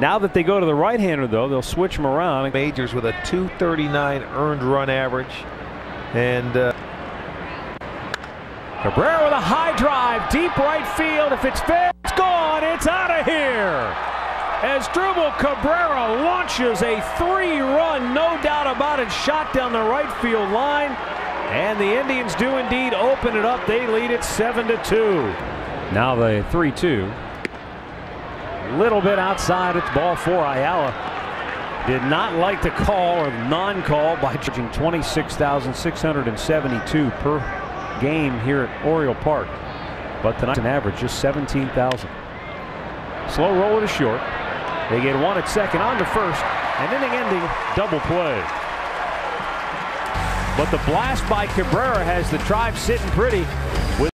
Now that they go to the right-hander, though, they'll switch them around. Majors with a 239 earned run average. And uh, Cabrera with a high drive, deep right field. If it's fair, it's gone. It's out of here. Asdrubal Cabrera launches a three-run, no doubt about it, shot down the right field line. And the Indians do indeed open it up. They lead it 7 to 2. Now the 3 2. Little bit outside. It's ball four. Ayala did not like the call or non call by charging 26,672 per game here at Oriole Park. But tonight's an average just 17,000. Slow roll to short. They get one at second on to first. An inning ending double play. But the blast by Cabrera has the tribe sitting pretty.